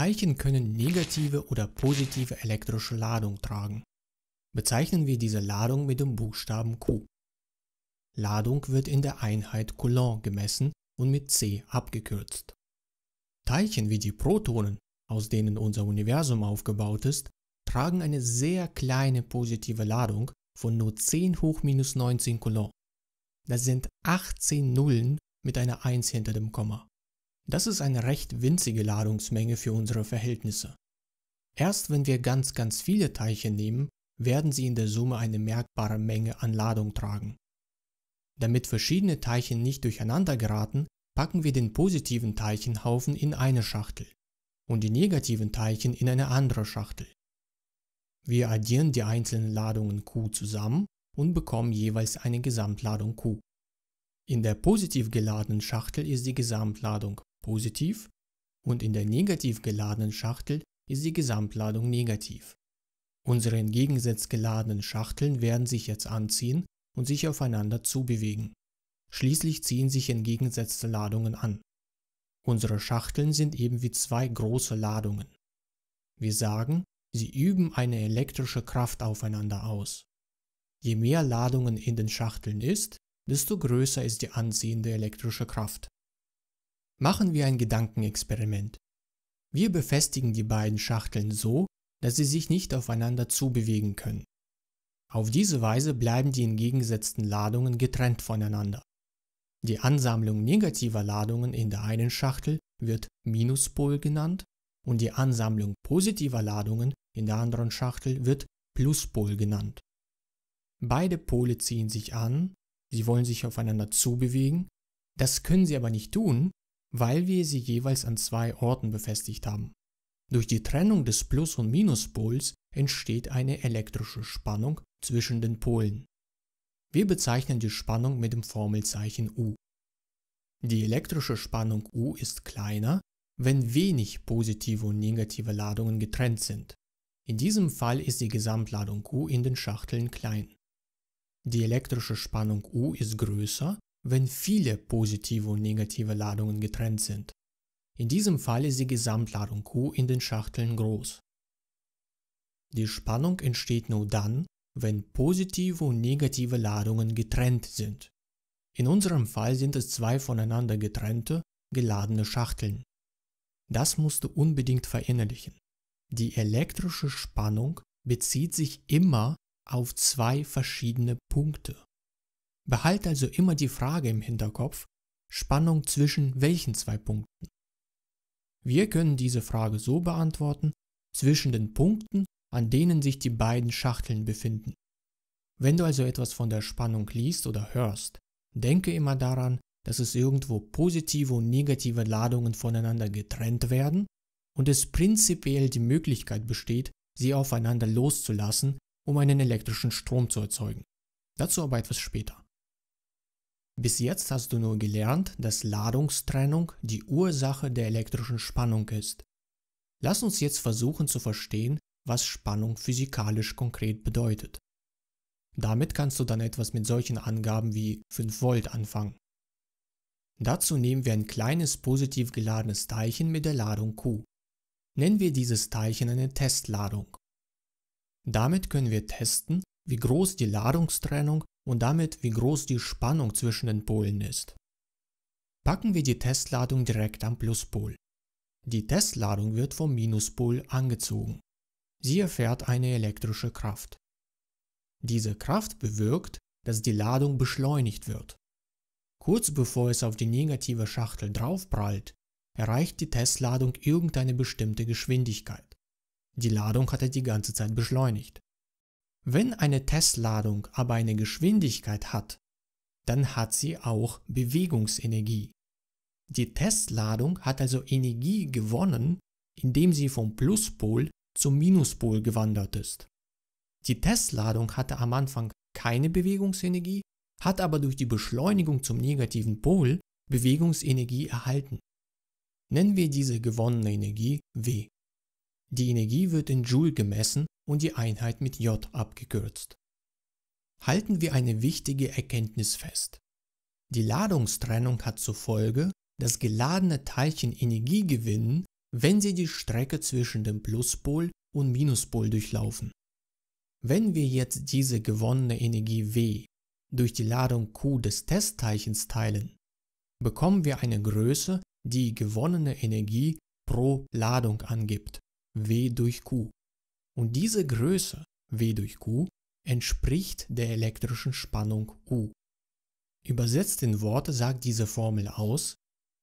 Teilchen können negative oder positive elektrische Ladung tragen. Bezeichnen wir diese Ladung mit dem Buchstaben Q. Ladung wird in der Einheit Coulomb gemessen und mit C abgekürzt. Teilchen wie die Protonen, aus denen unser Universum aufgebaut ist, tragen eine sehr kleine positive Ladung von nur 10 hoch minus 19 Coulomb. Das sind 18 Nullen mit einer 1 hinter dem Komma. Das ist eine recht winzige Ladungsmenge für unsere Verhältnisse. Erst wenn wir ganz ganz viele Teilchen nehmen, werden sie in der Summe eine merkbare Menge an Ladung tragen. Damit verschiedene Teilchen nicht durcheinander geraten, packen wir den positiven Teilchenhaufen in eine Schachtel und die negativen Teilchen in eine andere Schachtel. Wir addieren die einzelnen Ladungen Q zusammen und bekommen jeweils eine Gesamtladung Q. In der positiv geladenen Schachtel ist die Gesamtladung positiv und in der negativ geladenen Schachtel ist die Gesamtladung negativ. Unsere entgegengesetzt geladenen Schachteln werden sich jetzt anziehen und sich aufeinander zubewegen. Schließlich ziehen sich entgegengesetzte Ladungen an. Unsere Schachteln sind eben wie zwei große Ladungen. Wir sagen, sie üben eine elektrische Kraft aufeinander aus. Je mehr Ladungen in den Schachteln ist, desto größer ist die anziehende elektrische Kraft. Machen wir ein Gedankenexperiment. Wir befestigen die beiden Schachteln so, dass sie sich nicht aufeinander zubewegen können. Auf diese Weise bleiben die entgegengesetzten Ladungen getrennt voneinander. Die Ansammlung negativer Ladungen in der einen Schachtel wird Minuspol genannt und die Ansammlung positiver Ladungen in der anderen Schachtel wird Pluspol genannt. Beide Pole ziehen sich an, sie wollen sich aufeinander zubewegen, das können sie aber nicht tun, weil wir sie jeweils an zwei Orten befestigt haben. Durch die Trennung des Plus- und Minuspols entsteht eine elektrische Spannung zwischen den Polen. Wir bezeichnen die Spannung mit dem Formelzeichen U. Die elektrische Spannung U ist kleiner, wenn wenig positive und negative Ladungen getrennt sind. In diesem Fall ist die Gesamtladung U in den Schachteln klein. Die elektrische Spannung U ist größer, wenn viele positive und negative Ladungen getrennt sind. In diesem Fall ist die Gesamtladung Q in den Schachteln groß. Die Spannung entsteht nur dann, wenn positive und negative Ladungen getrennt sind. In unserem Fall sind es zwei voneinander getrennte, geladene Schachteln. Das musst du unbedingt verinnerlichen. Die elektrische Spannung bezieht sich immer auf zwei verschiedene Punkte. Behalte also immer die Frage im Hinterkopf, Spannung zwischen welchen zwei Punkten? Wir können diese Frage so beantworten, zwischen den Punkten, an denen sich die beiden Schachteln befinden. Wenn du also etwas von der Spannung liest oder hörst, denke immer daran, dass es irgendwo positive und negative Ladungen voneinander getrennt werden und es prinzipiell die Möglichkeit besteht, sie aufeinander loszulassen, um einen elektrischen Strom zu erzeugen. Dazu aber etwas später. Bis jetzt hast du nur gelernt, dass Ladungstrennung die Ursache der elektrischen Spannung ist. Lass uns jetzt versuchen zu verstehen, was Spannung physikalisch konkret bedeutet. Damit kannst du dann etwas mit solchen Angaben wie 5 Volt anfangen. Dazu nehmen wir ein kleines positiv geladenes Teilchen mit der Ladung Q. Nennen wir dieses Teilchen eine Testladung. Damit können wir testen, wie groß die Ladungstrennung und damit wie groß die Spannung zwischen den Polen ist. Packen wir die Testladung direkt am Pluspol. Die Testladung wird vom Minuspol angezogen. Sie erfährt eine elektrische Kraft. Diese Kraft bewirkt, dass die Ladung beschleunigt wird. Kurz bevor es auf die negative Schachtel draufprallt, erreicht die Testladung irgendeine bestimmte Geschwindigkeit. Die Ladung hat er die ganze Zeit beschleunigt. Wenn eine Testladung aber eine Geschwindigkeit hat, dann hat sie auch Bewegungsenergie. Die Testladung hat also Energie gewonnen, indem sie vom Pluspol zum Minuspol gewandert ist. Die Testladung hatte am Anfang keine Bewegungsenergie, hat aber durch die Beschleunigung zum negativen Pol Bewegungsenergie erhalten. Nennen wir diese gewonnene Energie W. Die Energie wird in Joule gemessen und die Einheit mit J abgekürzt. Halten wir eine wichtige Erkenntnis fest. Die Ladungstrennung hat zur Folge, dass geladene Teilchen Energie gewinnen, wenn sie die Strecke zwischen dem Pluspol und Minuspol durchlaufen. Wenn wir jetzt diese gewonnene Energie W durch die Ladung Q des Testteilchens teilen, bekommen wir eine Größe, die gewonnene Energie pro Ladung angibt, W durch Q. Und diese Größe, W durch Q, entspricht der elektrischen Spannung U. Übersetzt in Worte sagt diese Formel aus,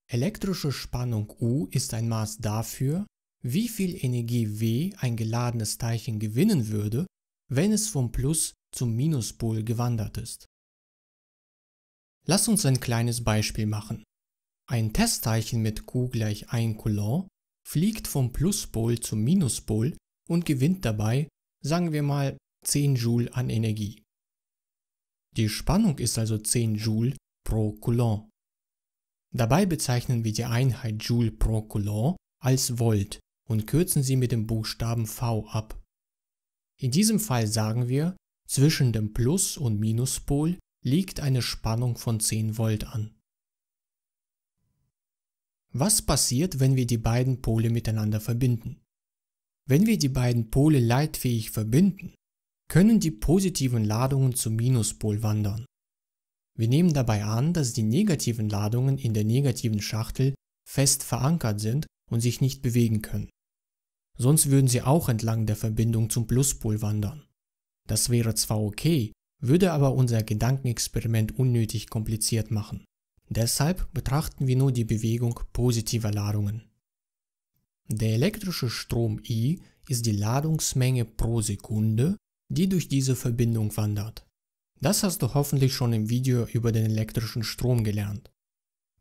elektrische Spannung U ist ein Maß dafür, wie viel Energie W ein geladenes Teilchen gewinnen würde, wenn es vom Plus zum Minuspol gewandert ist. Lass uns ein kleines Beispiel machen. Ein Testteilchen mit Q gleich 1 Coulomb fliegt vom Pluspol zum Minuspol und gewinnt dabei, sagen wir mal, 10 Joule an Energie. Die Spannung ist also 10 Joule pro Coulomb. Dabei bezeichnen wir die Einheit Joule pro Coulomb als Volt und kürzen sie mit dem Buchstaben V ab. In diesem Fall sagen wir, zwischen dem Plus- und Minuspol liegt eine Spannung von 10 Volt an. Was passiert, wenn wir die beiden Pole miteinander verbinden? Wenn wir die beiden Pole leitfähig verbinden, können die positiven Ladungen zum Minuspol wandern. Wir nehmen dabei an, dass die negativen Ladungen in der negativen Schachtel fest verankert sind und sich nicht bewegen können. Sonst würden sie auch entlang der Verbindung zum Pluspol wandern. Das wäre zwar okay, würde aber unser Gedankenexperiment unnötig kompliziert machen. Deshalb betrachten wir nur die Bewegung positiver Ladungen. Der elektrische Strom I ist die Ladungsmenge pro Sekunde, die durch diese Verbindung wandert. Das hast du hoffentlich schon im Video über den elektrischen Strom gelernt.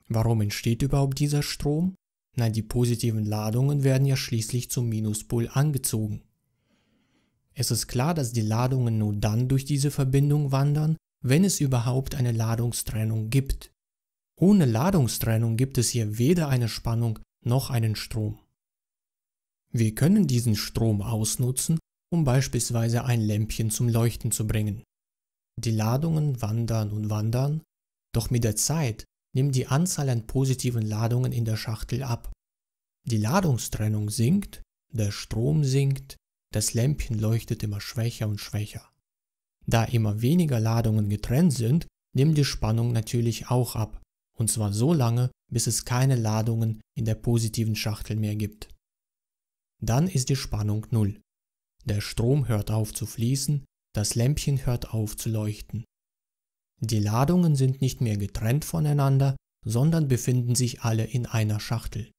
Warum entsteht überhaupt dieser Strom? Na, die positiven Ladungen werden ja schließlich zum Minuspol angezogen. Es ist klar, dass die Ladungen nur dann durch diese Verbindung wandern, wenn es überhaupt eine Ladungstrennung gibt. Ohne Ladungstrennung gibt es hier weder eine Spannung noch einen Strom. Wir können diesen Strom ausnutzen, um beispielsweise ein Lämpchen zum Leuchten zu bringen. Die Ladungen wandern und wandern, doch mit der Zeit nimmt die Anzahl an positiven Ladungen in der Schachtel ab. Die Ladungstrennung sinkt, der Strom sinkt, das Lämpchen leuchtet immer schwächer und schwächer. Da immer weniger Ladungen getrennt sind, nimmt die Spannung natürlich auch ab, und zwar so lange, bis es keine Ladungen in der positiven Schachtel mehr gibt. Dann ist die Spannung Null. Der Strom hört auf zu fließen, das Lämpchen hört auf zu leuchten. Die Ladungen sind nicht mehr getrennt voneinander, sondern befinden sich alle in einer Schachtel.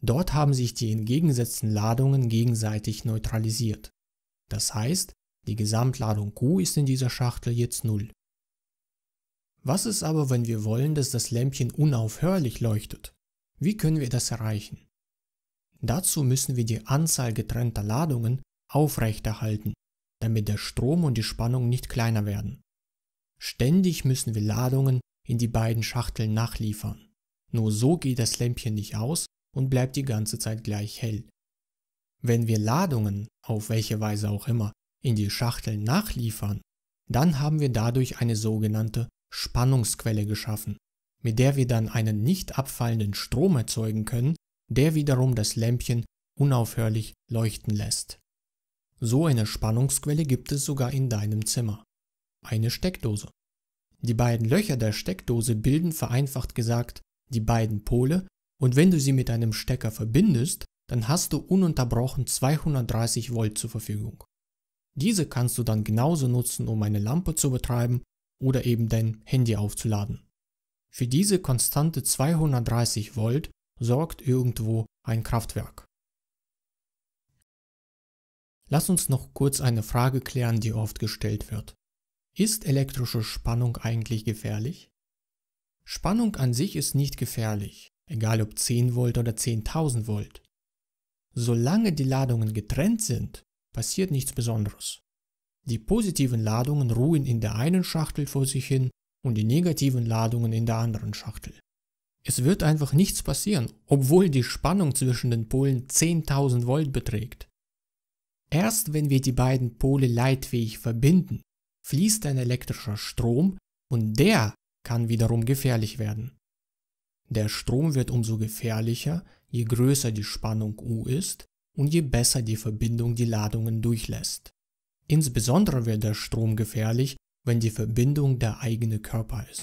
Dort haben sich die entgegengesetzten Ladungen gegenseitig neutralisiert. Das heißt, die Gesamtladung Q ist in dieser Schachtel jetzt Null. Was ist aber, wenn wir wollen, dass das Lämpchen unaufhörlich leuchtet? Wie können wir das erreichen? Dazu müssen wir die Anzahl getrennter Ladungen aufrechterhalten, damit der Strom und die Spannung nicht kleiner werden. Ständig müssen wir Ladungen in die beiden Schachteln nachliefern. Nur so geht das Lämpchen nicht aus und bleibt die ganze Zeit gleich hell. Wenn wir Ladungen, auf welche Weise auch immer, in die Schachteln nachliefern, dann haben wir dadurch eine sogenannte Spannungsquelle geschaffen, mit der wir dann einen nicht abfallenden Strom erzeugen können, der wiederum das Lämpchen unaufhörlich leuchten lässt. So eine Spannungsquelle gibt es sogar in deinem Zimmer. Eine Steckdose. Die beiden Löcher der Steckdose bilden vereinfacht gesagt die beiden Pole und wenn du sie mit einem Stecker verbindest, dann hast du ununterbrochen 230 Volt zur Verfügung. Diese kannst du dann genauso nutzen, um eine Lampe zu betreiben oder eben dein Handy aufzuladen. Für diese konstante 230 Volt sorgt irgendwo ein Kraftwerk. Lass uns noch kurz eine Frage klären, die oft gestellt wird. Ist elektrische Spannung eigentlich gefährlich? Spannung an sich ist nicht gefährlich, egal ob 10 Volt oder 10.000 Volt. Solange die Ladungen getrennt sind, passiert nichts Besonderes. Die positiven Ladungen ruhen in der einen Schachtel vor sich hin und die negativen Ladungen in der anderen Schachtel. Es wird einfach nichts passieren, obwohl die Spannung zwischen den Polen 10.000 Volt beträgt. Erst wenn wir die beiden Pole leitfähig verbinden, fließt ein elektrischer Strom und der kann wiederum gefährlich werden. Der Strom wird umso gefährlicher, je größer die Spannung U ist und je besser die Verbindung die Ladungen durchlässt. Insbesondere wird der Strom gefährlich, wenn die Verbindung der eigene Körper ist.